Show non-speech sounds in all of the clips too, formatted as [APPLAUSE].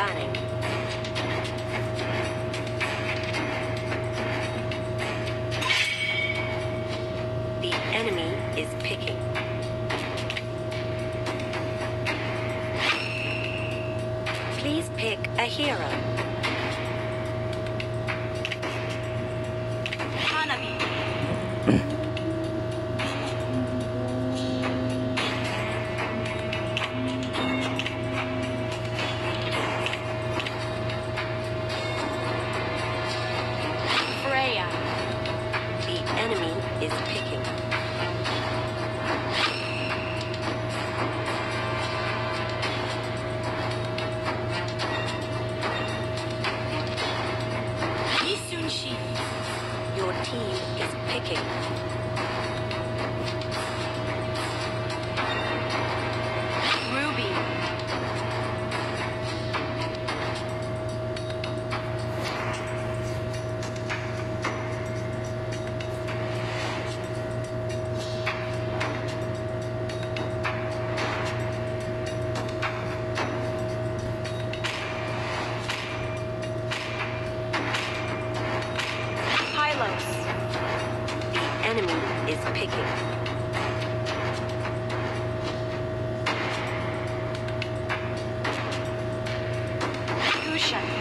is banning. The enemy is picking. Please pick a hero. Hanabi. [CLEARS THROAT] is picking. Gusion.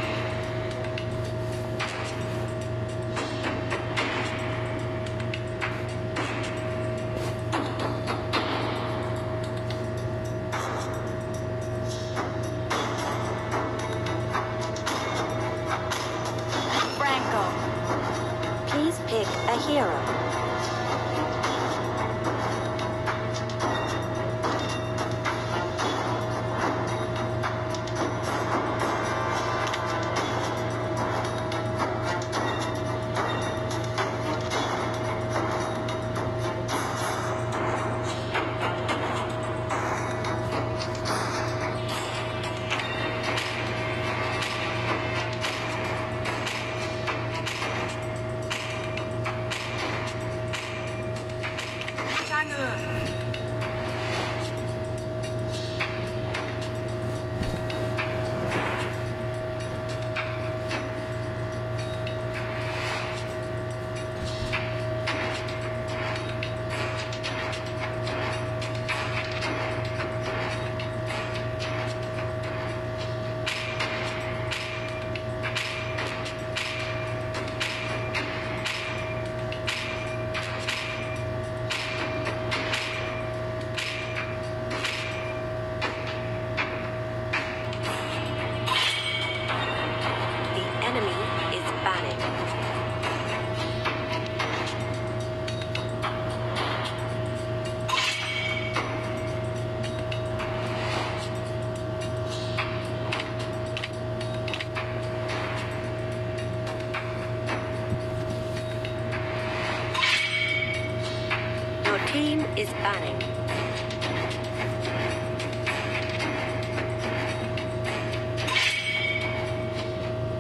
Team is banning.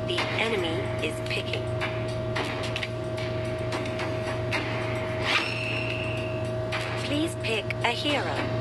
The enemy is picking. Please pick a hero.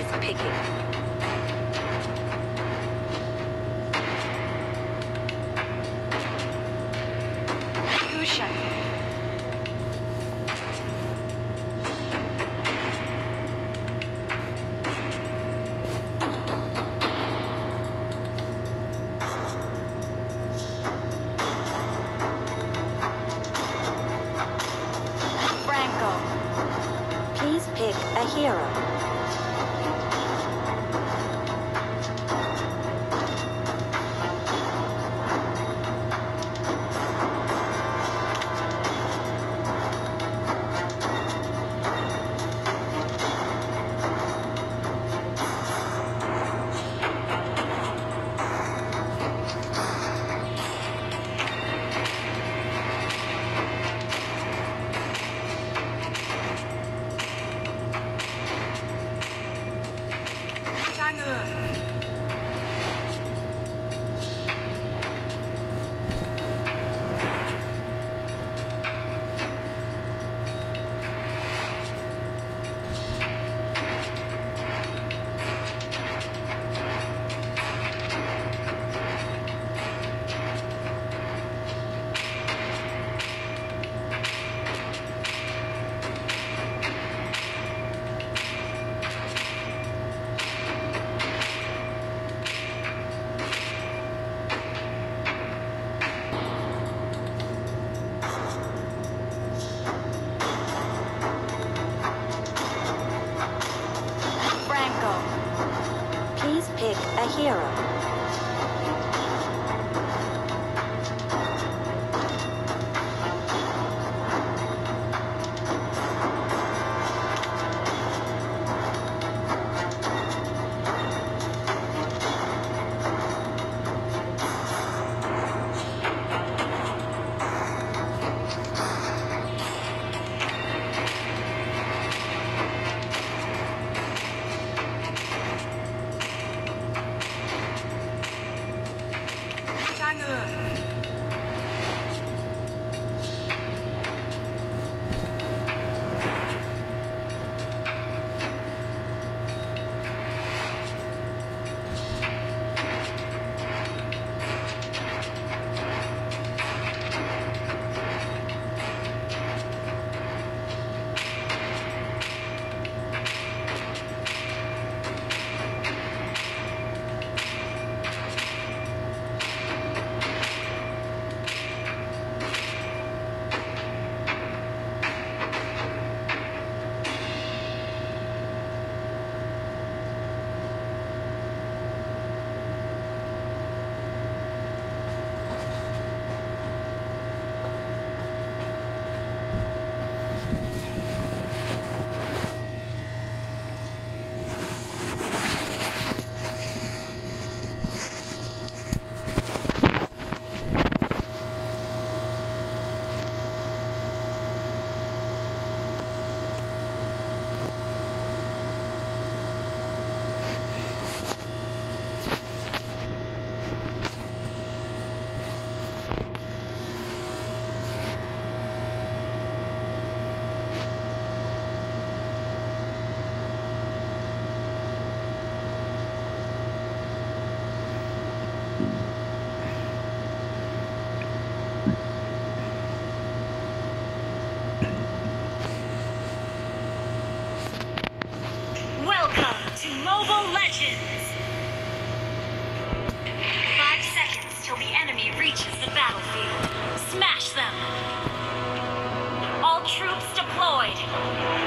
Is picking. hero. Battlefield. Smash them! All troops deployed!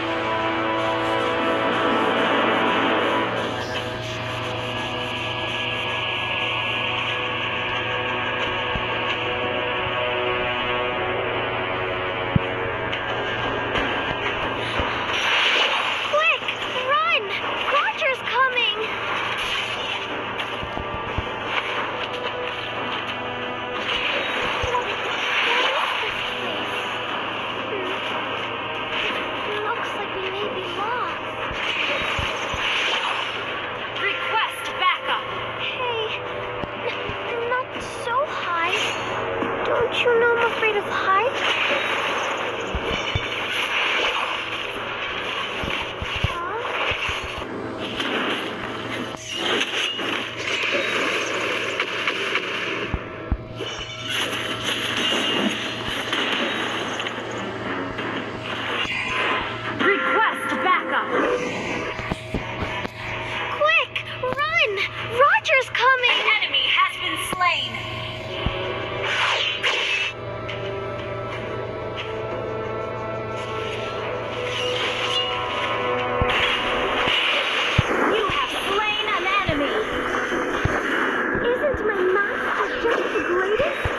Max was just the greatest?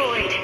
Destroyed.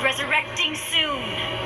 Resurrecting soon.